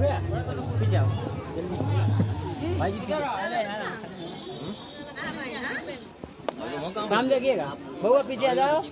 गया पीछे जल्दी भाई जी सामने देखिएगा बउआ पीछे आ जाओ।